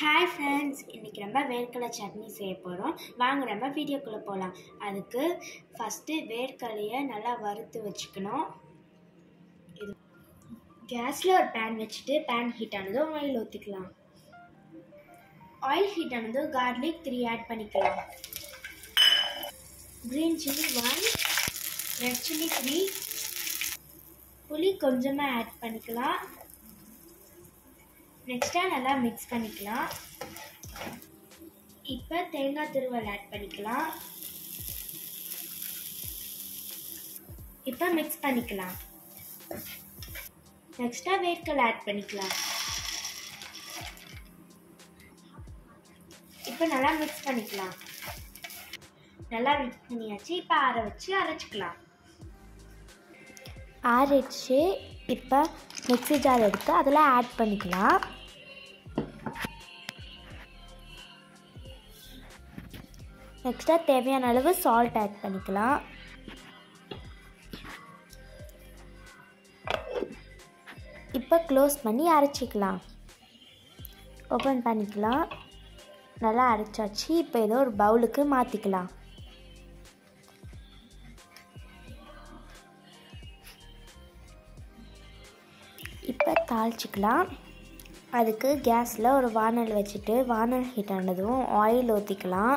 Hi friends இன்றைக்கி நம்ம வேர்க்கடலை சட்னி செய்ய போகிறோம் வாங்க நம்ம வீடியோக்குள்ளே போகலாம் அதுக்கு ஃபஸ்ட்டு வேர்க்கடலையை நல்லா வறுத்து வச்சுக்கணும். இது கேஸில் ஒரு பேன் வச்சுட்டு பேன் ஹீட் ஆனதும் ஆயில் ஊற்றிக்கலாம் ஆயில் ஹீட் ஆனதும் கார்லிக் த்ரீ ஆட் பண்ணிக்கலாம். Green chilli one red chilli three புளி கொஞ்சமாக ஆட் பண்ணிக்கலாம். நெக்ஸ்ட்டாக நல்லா மிக்ஸ் பண்ணிக்கலாம். இப்போ தேங்காய் துருவல் ஆட் பண்ணிக்கலாம். இப்போ மிக்ஸ் பண்ணிக்கலாம். நெக்ஸ்ட்டாக வேர்க்கல் ஆட் பண்ணிக்கலாம். இப்போ நல்லா மிக்ஸ் பண்ணிக்கலாம். நல்லா மிக்ஸ் பண்ணியாச்சு. இப்போ ஆற வச்சு அரைச்சிக்கலாம். ஆறிடுச்சு. இப்போ மிக்ஸி ஜார் எடுத்து அதில் ஆட் பண்ணிக்கலாம். நெக்ஸ்ட்டாக தேவையான அளவு சால்ட் ஆட் பண்ணிக்கலாம். இப்போ க்ளோஸ் பண்ணி அரைச்சிக்கலாம். ஓப்பன் பண்ணிக்கலாம். நல்லா அரைச்சாச்சு. இப்போ ஏதோ ஒரு பவுலுக்கு மாற்றிக்கலாம் இப்போ தாளிச்சிக்கலாம். அதுக்கு கேஸில் ஒரு வானல் வச்சுட்டு வானல் ஹீட் ஆனதும் ஆயில் ஊற்றிக்கலாம்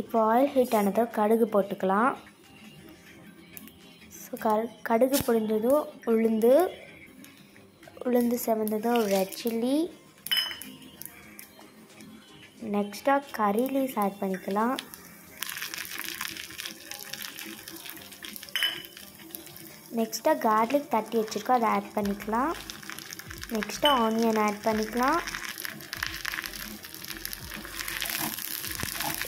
இப்போ ஆயில் ஹீட் ஆனதும் கடுகு போட்டுக்கலாம். ஸோ கடுகு பொழிஞ்சதும் உளுந்து உளுந்து செவந்ததும் ரெட் சில்லி நெக்ஸ்ட்டாக கறி லீஸ் ஆட் பண்ணிக்கலாம். நெக்ஸ்ட்டாக கார்லிக் தட்டி வச்சுக்கோ அதை ஆட் பண்ணிக்கலாம். நெக்ஸ்ட்டாக ஆனியன் ஆட் பண்ணிக்கலாம்.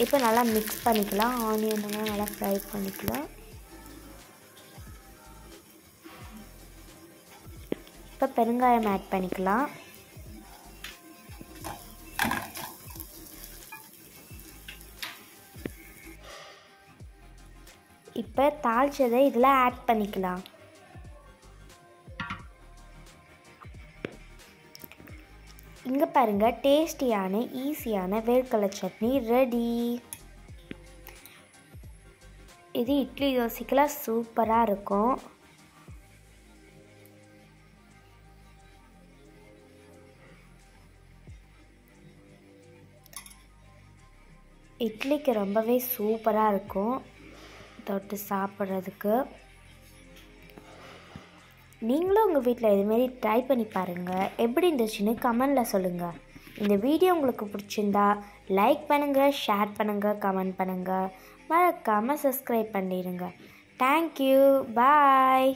இப்போ நல்லா மிக்ஸ் பண்ணிக்கலாம். ஆனியன்லாம் நல்லா ஃப்ரை பண்ணிக்கலாம். இப்போ பெருங்காயம் ஆட் பண்ணிக்கலாம். இப்போ தாளிச்சதை இதில் ஆட் பண்ணிக்கலாம். இங்கே பாருங்கள் டேஸ்டியான ஈஸியான வேர்க்கடலை சட்னி ரெடி இது இட்லி தோசைக்கெல்லாம் சூப்பராக இருக்கும். இட்லிக்கு ரொம்பவே சூப்பராக இருக்கும். தொட்டு சாப்பிட்றதுக்கு. நீங்களும் உங்கள் வீட்டில் இதுமாரி ட்ரை பண்ணி பாருங்கள் எப்படி இருந்துச்சுன்னு கமெண்டில் சொல்லுங்கள் இந்த வீடியோ உங்களுக்கு பிடிச்சிருந்தா லைக் பண்ணுங்கள் ஷேர் பண்ணுங்கள் கமெண்ட் பண்ணுங்கள் மறக்காமல் சப்ஸ்கிரைப் பண்ணிடுங்க தேங்க்யூ பாய்